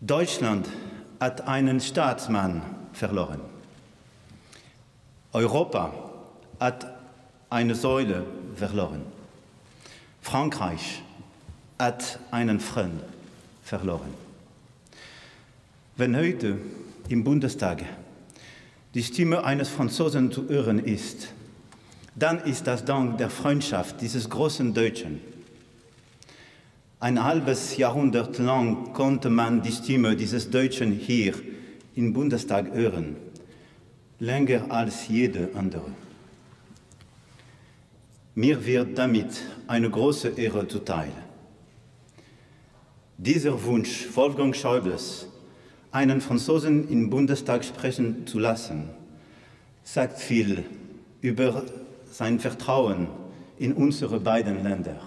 Deutschland hat einen Staatsmann verloren. Europa hat eine Säule verloren. Frankreich hat einen Freund verloren. Wenn heute im Bundestag die Stimme eines Franzosen zu hören ist, dann ist das dank der Freundschaft dieses großen Deutschen. Ein halbes Jahrhundert lang konnte man die Stimme dieses Deutschen hier im Bundestag hören, länger als jede andere. Mir wird damit eine große Ehre zuteil. Dieser Wunsch Wolfgang Schäubles, einen Franzosen im Bundestag sprechen zu lassen, sagt viel über sein Vertrauen in unsere beiden Länder.